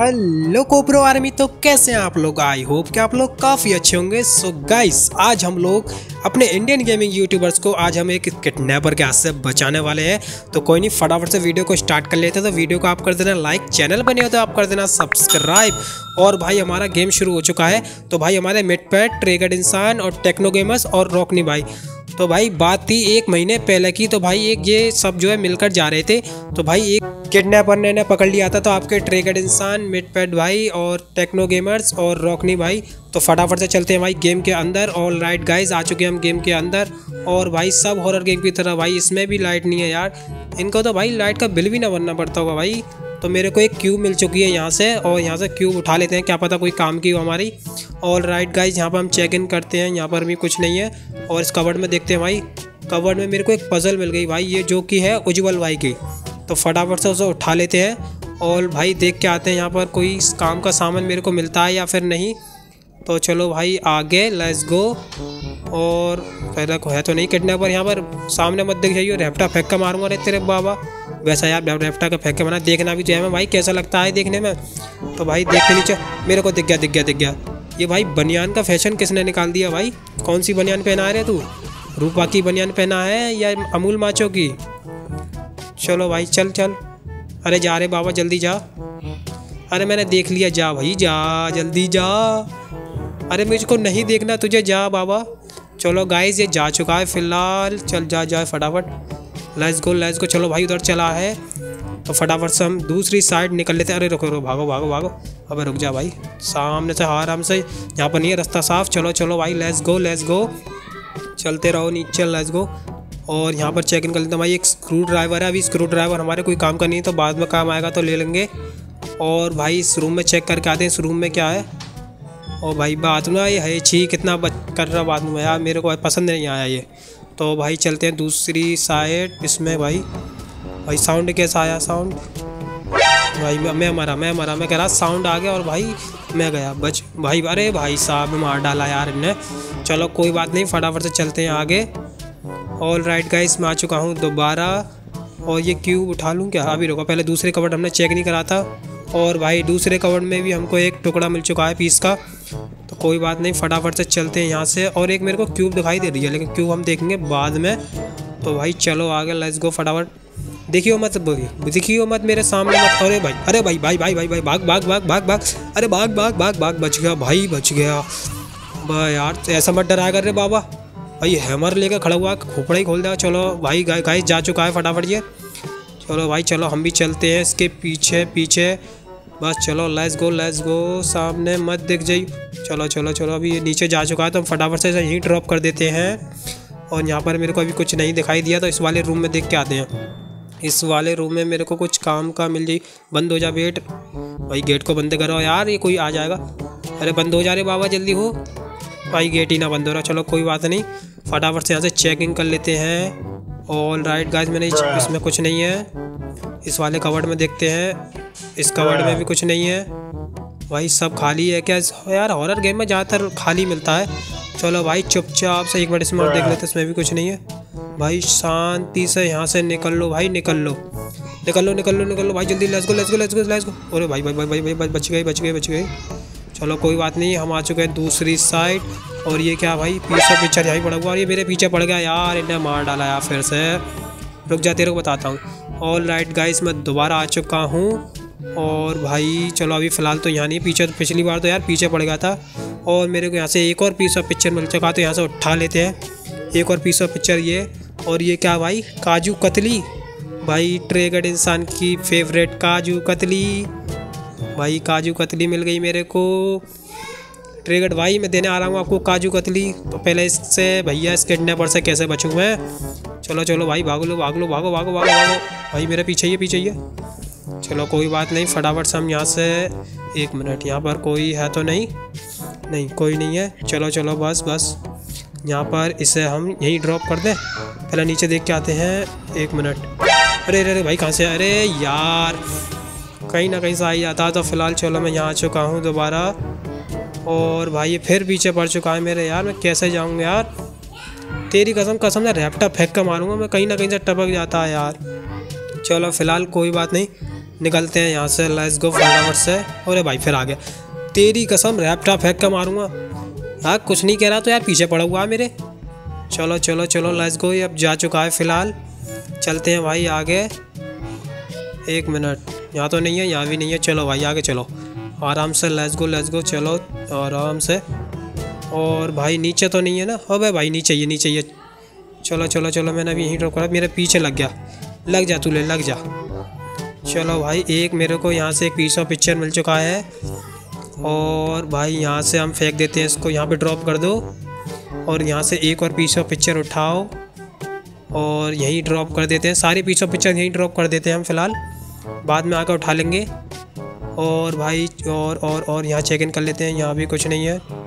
Hello कोप्रो army तो कैसे हैं आप लोग? आई होप कि आप लोग काफ़ी अच्छे होंगे। सो so गाइस आज हम लोग अपने इंडियन गेमिंग यूट्यूबर्स को आज हम एक किडनैपर के हाथ से बचाने वाले हैं। तो कोई नहीं, फटाफट से वीडियो को स्टार्ट कर लेते हैं। तो वीडियो को आप कर देना लाइक चैनल बने हो तो आप कर देना सब्सक्राइब और भाई, हमारा गेम शुरू हो चुका है। तो भाई, हमारे मिटपैट ट्रेगड इंसान और टेक्नो गेमर्स और रोकनी भाई तो भाई बात थी एक महीने पहले की तो भाई एक ये सब जो है मिलकर जा रहे थे। तो भाई एक किडनैपर ने इन्हें पकड़ लिया था तो आपके ट्रेगड इंसान मिडपैड भाई और टेक्नो गेमर्स और रोकनी भाई तो फटाफट से चलते हैं भाई गेम के अंदर। ऑल राइट गाइज़ आ चुके हैं हम गेम के अंदर। और भाई सब हॉरर गेम की तरह भाई, इसमें भी लाइट नहीं है यार। इनको तो भाई लाइट का बिल भी ना भरना पड़ता होगा भाई। तो मेरे को एक क्यूब मिल चुकी है यहाँ से और यहाँ से क्यूब उठा लेते हैं। क्या पता कोई काम की हो हमारी। ऑल राइट गाइज़ यहाँ पर हम चेक इन करते हैं। यहाँ पर भी कुछ नहीं है। और इस कवर्ड में देखते हैं भाई। कवर्ड में मेरे को एक पज़ल मिल गई भाई। ये जो कि है उज्जवल भाई की। तो फटाफट से उसे उठा लेते हैं। और भाई देख के आते हैं यहाँ पर कोई काम का सामान मेरे को मिलता है या फिर नहीं। तो चलो भाई, आगे लेट्स गो और पहले को है तो नहीं किडनैपर यहाँ पर। सामने मत दिख जाइए रेप्टा फेंक का मारूँगा रे तेरे बाबा। वैसा यार रेप्टा का फेंक के बना, देखना भी चाहिए मैं भाई, कैसा लगता है देखने में? तो भाई देख के नीचे, मेरे को दिख गया दिख गया दिख गया। ये भाई बनियान का फ़ैशन किसने निकाल दिया भाई? कौन सी बनियान पहना रहे तू? रूपा की बनियान पहना है या अमूल माचो की? चलो भाई, चल चल। अरे जा रहे बाबा, जल्दी जा। अरे मैंने देख लिया, जा भाई, जा, जल्दी जा। अरे मुझको नहीं देखना तुझे, जा बाबा। चलो गाइस ये जा चुका है फ़िलहाल। चल, जा जा, फटाफट। लेट्स गो लेट्स गो चलो भाई, उधर चला है। तो फटाफट से हम दूसरी साइड निकल लेते हैं। अरे रुको रुको, भागो भागो भागो। अबे रुक जा भाई। सामने से, आराम से। यहाँ पर नहीं है रास्ता साफ़। चलो चलो भाई लेट्स गो लेट्स गो चलते रहो नीचे लेट्स गो और यहाँ पर चेक इन कर लेते हैं। भाई, एक स्क्रू ड्राइवर है। अभी स्क्रू ड्राइवर हमारे कोई काम का नहीं है तो बाद में काम आएगा तो ले लेंगे। और भाई, इस रूम में चेक करके आते हैं। इस रूम में क्या है? और भाई, बाथरूम ये है, छी, कितना कर रहा बाथरूम यार। मेरे को पसंद नहीं आया ये। तो भाई चलते हैं दूसरी साइड इसमें भाई भाई साउंड कैसा आया साउंड भाई, मैं मरा मैं मरा, मैं कह रहा साउंड आ गया और भाई मैं गया, बच, भाई, अरे भाई साहब, मार डाला यार इनने। चलो कोई बात नहीं, फटाफट से चलते हैं आगे। ऑल राइट गाइस मैं आ चुका हूँ दोबारा। और ये क्यूब उठा लूँ क्या? अभी रुको, पहले दूसरे कवर्ड हमने चेक नहीं करा था। और भाई दूसरे कवर्ड में भी हमको एक टुकड़ा मिल चुका है पीस का। कोई बात नहीं, फटाफट से चलते हैं यहाँ से। और एक मेरे को क्यूब दिखाई दे रही है, लेकिन क्यूब हम देखेंगे बाद में। तो भाई चलो आगे लेट्स गो फटाफट। देखियो मत देखियो मत मेरे सामने मत। अरे भाई अरे भाई भाई भाई भाई भाई, भाग भाग भाग भाग भाग। अरे भाग भाग भाग भाग, बच गया भाई, बच गया। भाई यार, ऐसा मत डराया कर रे बाबा। भाई हैमर लेकर खड़ा हुआ, खोपड़ा ही खोल दिया चलो भाई गाय गाय जा चुका है फटाफट ये। चलो भाई, चलो, हम भी चलते हैं इसके पीछे पीछे। बस चलो लेट्स गो लेट्स गो सामने मत दिख जाइए। चलो चलो चलो, अभी ये नीचे जा चुका है तो हम फटाफट से यहीं ड्रॉप कर देते हैं। और यहाँ पर मेरे को अभी कुछ नहीं दिखाई दिया तो इस वाले रूम में देख के आते हैं। इस वाले रूम में मेरे को कुछ काम का मिल जाए बंद हो जा गेट भाई गेट को बंद करो यार, ये कोई आ जाएगा। अरे, बंद हो जा रहे बाबा, जल्दी हो। भाई गेट ही ना बंद हो रहा, चलो, कोई बात नहीं। फटाफट से यहाँ से चेकिंग कर लेते हैं। ऑल राइट गाइस मैंने इसमें कुछ नहीं है। इस वाले कवर्ड में देखते हैं। इस कवर्ड में भी कुछ नहीं है। भाई, सब खाली है क्या? यार हॉरर गेम में ज़्यादातर खाली मिलता है। चलो भाई, चुपचाप से एक बार इसमें और देख लेते इसमें भी कुछ नहीं है। भाई, शांति से यहाँ से निकल लो, भाई, निकल लो। निकल लो निकल लो निकल लो, भाई, जल्दी let's go let's go let's go let's go अरे भाई भाई भाई भाई भाई, बच गए बच गए बच गए चलो, कोई बात नहीं, हम आ चुके हैं दूसरी साइड और ये क्या भाई, पीछे पिक्चर यहीं पड़ा हुआ और ये मेरे पीछे पड़ गया, यार इन्हें मार डाला यार फिर से। रुक जाते, रुक, बताता हूँ। ऑल राइट गाइस मैं दोबारा आ चुका हूँ। और भाई, चलो अभी फ़िलहाल तो यहाँ नहीं पीछे तो पिछली बार तो यार पीछे पड़ गया था। और मेरे को यहाँ से एक और पीस ऑफ़ पिक्चर मिल चुका तो यहाँ से उठा लेते हैं। एक और पीस ऑफ़ पिक्चर ये। और ये क्या भाई? काजू कतली। भाई ट्रेगड इंसान की फेवरेट काजू कतली। भाई, काजू कतली मिल गई मेरे को। ट्रेगड भाई, मैं देने आ रहा हूँ आपको काजू कतली। तो पहले इससे, भैया इस किडनैपर से कैसे बचूँ मैं? चलो चलो भाई, भाग लो भाग लो, भागो भागो भागो भागो। भाई, मेरे पीछे ही पीछे ही है। चलो, कोई बात नहीं, फटाफट से हम यहाँ से एक मिनट यहाँ पर कोई है तो नहीं? नहीं, कोई नहीं है। चलो चलो, बस बस। यहाँ पर इसे हम यहीं ड्रॉप कर दें। पहले नीचे देख के आते हैं। एक मिनट। अरे अरे भाई कहाँ से अरे, यार। कहीं ना कहीं से आई जाता तो फ़िलहाल चलो मैं यहाँ आ चुका हूँ दोबारा। और भाई, ये फिर पीछे पड़ चुका है मेरे। यार, मैं कैसे जाऊँगा यार? तेरी कसम कसम मैं रैपटा फेंक कर मारूँगा, मैं कहीं ना कहीं से टपक जाता है यार। चलो, फ़िलहाल कोई बात नहीं, निकलते हैं यहाँ से लेट्स गो फटाफट से। अरे भाई, फिर आ गया तेरी कसम रैपटा फेंक कर मारूँगा। हाँ कुछ नहीं कह रहा तो यार, पीछे पड़ा हुआ है मेरे। चलो चलो चलो लेट्स गो अब जा चुका है फ़िलहाल। चलते हैं भाई आगे। एक मिनट, यहाँ तो नहीं है, यहाँ भी नहीं है। चलो भाई, आगे चलो। आराम से लेट्स गो लेट्स गो चलो आराम से। और भाई नीचे तो नहीं है ना? हो भाई नीचे, ये नीचे, ये। चलो चलो चलो, मैंने अभी यहीं ड्रॉप करा मेरे पीछे लग गया। लग जा तू ले लग जा। चलो भाई, एक मेरे को यहाँ से एक पीस ऑफ़ पिक्चर मिल चुका है। और भाई, यहाँ से हम फेंक देते हैं इसको। यहाँ पे ड्रॉप कर दो। और यहाँ से एक और पीस ऑफ़ पिक्चर उठाओ। और यहीं ड्रॉप कर देते हैं। सारे पीस ऑफ़ पिक्चर यहीं ड्रॉप कर देते हैं हम फ़िलहाल। बाद में आकर उठा लेंगे। और भाई, और और और यहाँ चेक इन कर लेते हैं। यहाँ भी कुछ नहीं है।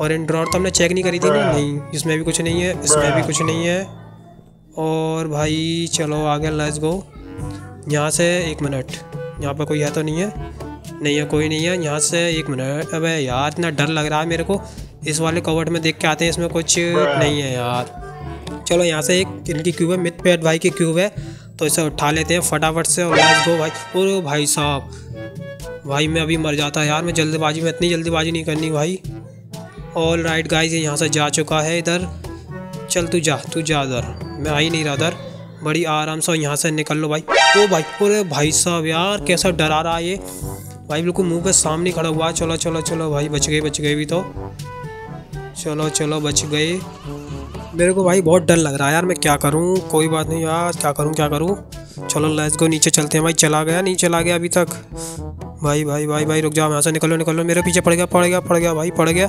और इन ड्रॉर तो हमने चेक नहीं करी थी ना। नहीं इसमें भी कुछ नहीं है इसमें भी कुछ नहीं है। और भाई चलो आगे लेट्स गो यहाँ से एक मिनट यहाँ पर कोई है तो नहीं है। नहीं है कोई नहीं है। यहाँ से एक मिनट अबे यार इतना डर लग रहा है मेरे को। इस वाले कवर्ट में देख के आते हैं इसमें कुछ नहीं है यार। चलो यहाँ से एक इनकी क्यूब है मिथ पेट भाई की क्यूब है। तो इसे उठा लेते हैं फटाफट से और लेट्स गो भाई। और भाई साहब भाई मैं अभी मर जाता यार। मैं जल्दबाजी में इतनी जल्दबाजी नहीं करनी भाई। ऑल राइट गाइस ये यहाँ से जा चुका है इधर। चल तू जा तू जा इधर। मैं आ ही नहीं रहा इधर। बड़ी आराम से यहाँ से निकल लो भाई। ओ भाई, अरे भाई साहब यार, कैसा डरा रहा है ये। भाई बिल्कुल मुँह पे सामने खड़ा हुआ चलो चलो चलो भाई, बच गए बच गए भी तो। चलो चलो, बच गए। मेरे को भाई बहुत डर लग रहा है यार, मैं क्या करूँ? कोई बात नहीं यार, क्या करूँ क्या करूँ? चलो लेट्स गो नीचे चलते हैं भाई। चला गया नहीं चला गया अभी तक। भाई भाई भाई भाई, रुक जाओ, यहाँ से निकलो निकलो। मेरे पीछे पड़ गया पड़ गया पड़ गया, भाई, पड़ गया।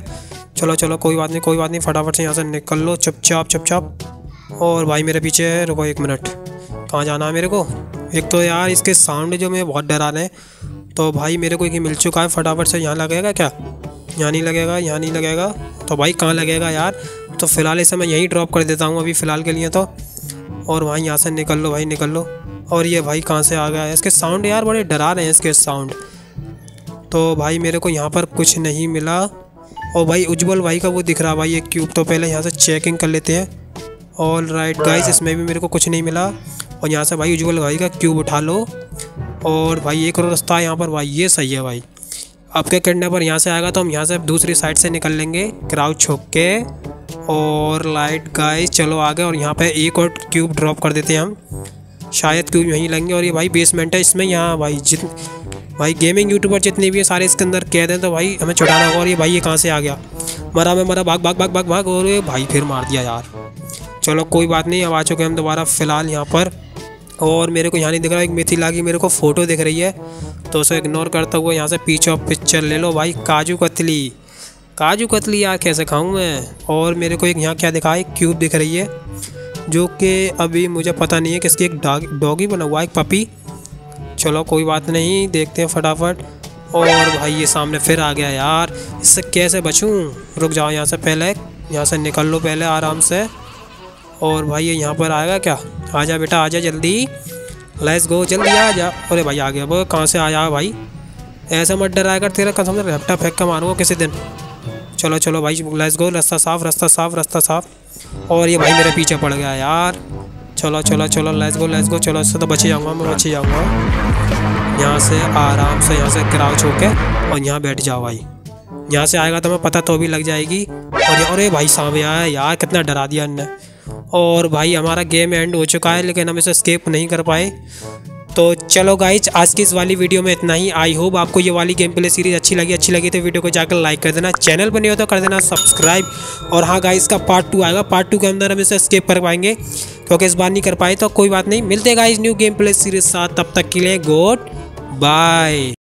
चलो चलो, कोई बात नहीं, कोई बात नहीं, फटाफट से यहाँ से निकल लो, चुपचाप चुपचाप। और भाई, मेरे पीछे है, रुको एक मिनट। कहाँ जाना है मेरे को? एक तो यार, इसके साउंड जो मैं बहुत डरा रहे हैं तो भाई, मेरे को एक मिल चुका है, फटाफट से यहाँ लगेगा क्या? यहाँ नहीं लगेगा, यहाँ नहीं लगेगा। तो भाई, कहाँ लगेगा यार? तो फ़िलहाल इसे मैं यहीं ड्रॉप कर देता हूँ अभी फ़िलहाल के लिए तो। और भाई यहाँ से निकल लो भाई निकल लो। और ये भाई, कहाँ से आ गया है? इसके साउंड यार, बड़े डरा रहे हैं इसके साउंड तो भाई मेरे को यहाँ पर कुछ नहीं मिला। और भाई उज्जवल भाई का वो दिख रहा भाई एक क्यूब तो पहले यहाँ से चेकिंग कर लेते हैं। ऑल राइट गाइस इसमें भी मेरे को कुछ नहीं मिला। और यहाँ से भाई उज्जवल भाई का क्यूब उठा लो। और भाई एक और रास्ता है यहाँ पर भाई ये सही है भाई। आपके करने पर यहाँ से आएगा तो हम यहाँ से दूसरी साइड से निकल लेंगे। क्राउड छोक के और लाइट गाइस चलो आगे। और यहाँ पे एक और क्यूब ड्रॉप कर देते हैं हम। शायद क्यूब यहीं लेंगे और ये भाई बेसमेंट है इसमें यहाँ भाई जित भाई गेमिंग यूट्यूबर जितने भी है, सारे इसके अंदर कैद हैं तो भाई हमें छुटाना होगा और ये भाई ये कहाँ से आ गया? मरा मैं, मरा, भाग भाग भाग भाग भाग, और भाई फिर मार दिया यार। चलो, कोई बात नहीं, अब आ चुके हम दोबारा फ़िलहाल यहाँ पर। और मेरे को यहाँ नहीं दिख रहा, एक मेथी लागी मेरे को फ़ोटो दिख रही है। तो उसे इग्नोर करता हुआ यहाँ से पीछे पिक्चर ले लो भाई, काजू कतली। काजू कतली यार कैसे खाऊँ मैं? और मेरे को एक यहाँ क्या दिखा, एक क्यूब दिख रही है, जो कि अभी मुझे पता नहीं है, किसकी एक डॉगी बना हुआ है, एक पपी चलो, कोई बात नहीं, देखते हैं फटाफट। और भाई, ये सामने फिर आ गया यार। इससे कैसे बचूं? रुक जाओ यहाँ से पहले, यहाँ से निकल लो पहले आराम से। और भाई, ये यहाँ पर आएगा क्या? आ जा बेटा, आ जा जल्दी। लेट्स गो जल्दी आ जा। अरे भाई, आ गया वो। कहाँ से आया भाई? ऐसे मत डराया कर, तेरा कसम रेपटा फेंक कर मारूँगा किसी दिन। चलो चलो भाई लेट्स गो रास्ता साफ़ रास्ता साफ़ रास्ता साफ़। और ये भाई मेरे पीछे पड़ गया यार। चलो चलो चलो लेट्स गो लेट्स गो चलो, इससे तो बचे जाऊँगा, मैं बचे जाऊँगा। यहाँ से आराम से, यहाँ से क्राउच होके और यहाँ बैठ जाओ भाई। यहाँ से आएगा तो मैं पता तो भी लग जाएगी। और अरे भाई सामने आया यार कितना डरा दिया इनने। और भाई हमारा गेम एंड हो चुका है, लेकिन हम इसे स्केप नहीं कर पाए। तो चलो गाइज़ आज की इस वाली वीडियो में इतना ही। आई होप आपको ये वाली गेम प्ले सीरीज़ अच्छी लगी। अच्छी लगी तो वीडियो को जाकर लाइक कर देना। चैनल नहीं हो तो कर देना सब्सक्राइब और हाँ गाइज़ का पार्ट टू आएगा। पार्ट टू के अंदर हम इसे स्केप कर पाएँगे। क्योंकि इस बार नहीं कर पाए तो कोई बात नहीं। मिलते guys new game play series साथ। तब तक के लिए गुड बाय